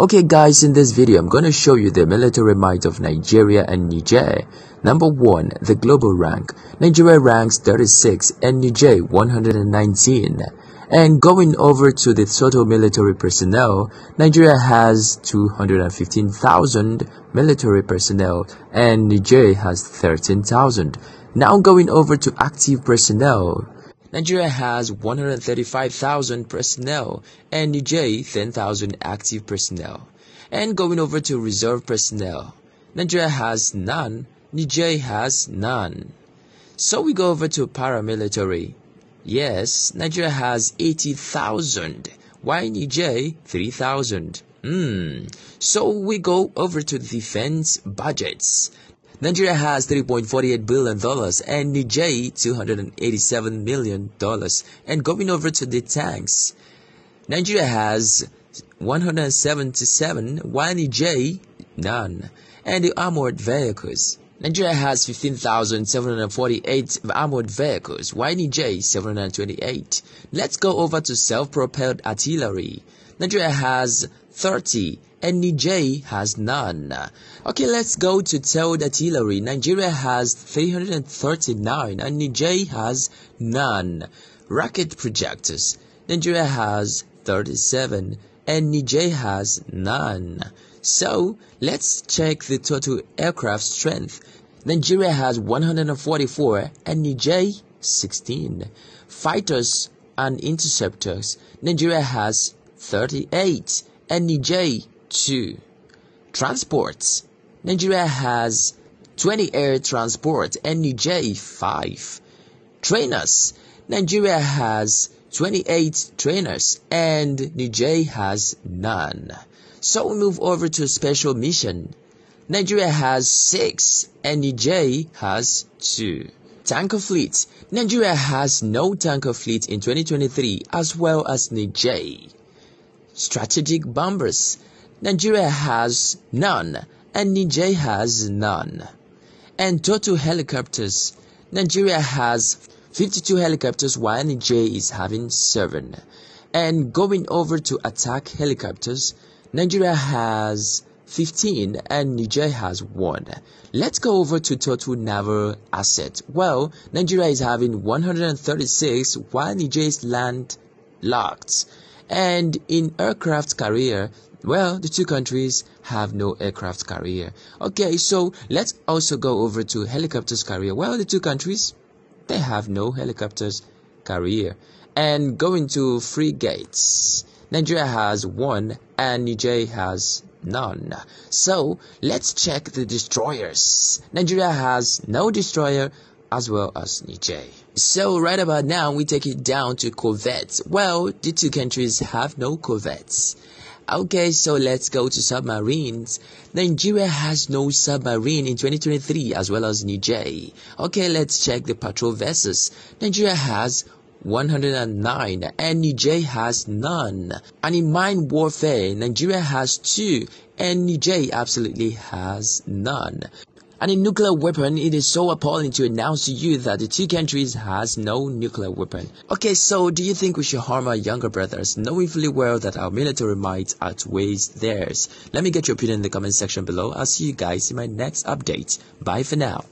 Okay guys, in this video I'm going to show you the military might of Nigeria and Niger. Number 1, the global rank. Nigeria ranks 36 and Niger 119. And going over to the total military personnel, Nigeria has 215,000 military personnel and Niger has 13,000. Now going over to active personnel, Nigeria has 135,000 personnel and Niger 10,000 active personnel. And going over to reserve personnel, Nigeria has none, Niger has none. So we go over to paramilitary. Yes, Nigeria has 80,000, while Niger 3,000. Hmm. So we go over to defense budgets. Nigeria has $3.48 billion and Niger $287 million. And going over to the tanks, Nigeria has 177 while Niger none. And the armored vehicles, Nigeria has 15,748 armored vehicles, while Niger 728. Let's go over to self-propelled artillery. Nigeria has 30 and has none. Okay, let's go to tailed artillery. Nigeria has 339 and Niger has none. Rocket projectors. Nigeria has 37 and Niger has none. So, let's check the total aircraft strength. Nigeria has 144 and Niger 16. Fighters and interceptors. Nigeria has 38 and 2. Transports. Nigeria has 20 air transport and Niger 5. Trainers. Nigeria has 28 trainers and Niger has none. So we move over to special mission. Nigeria has 6 and Niger has 2. Tanker fleet. Nigeria has no tanker fleet in 2023 as well as Niger. Strategic bombers. Nigeria has none and Niger has none. And total helicopters. Nigeria has 52 helicopters while Niger is having 7. And going over to attack helicopters, Nigeria has 15 and Niger has 1. Let's go over to total naval asset. Well, Nigeria is having 136 while Niger is landlocked. And in aircraft carrier, well, the two countries have no aircraft carrier. Okay, so let's also go over to helicopters carrier. Well, the two countries, they have no helicopters carrier. And going to frigates, Nigeria has one and Niger has none. So let's check the destroyers. Nigeria has no destroyer as well as Niger. So right about now we take it down to corvettes. Well, the two countries have no corvettes. Okay, so let's go to submarines. Nigeria has no submarine in 2023 as well as Niger. Okay, let's check the patrol vessels. Nigeria has 109 and Niger has none. And in mine warfare, Nigeria has two and Niger absolutely has none. And in nuclear weapon, it is so appalling to announce to you that the two countries has no nuclear weapon. Okay, so do you think we should harm our younger brothers, knowing fully well that our military might outweighs theirs? Let me get your opinion in the comment section below. I'll see you guys in my next update. Bye for now.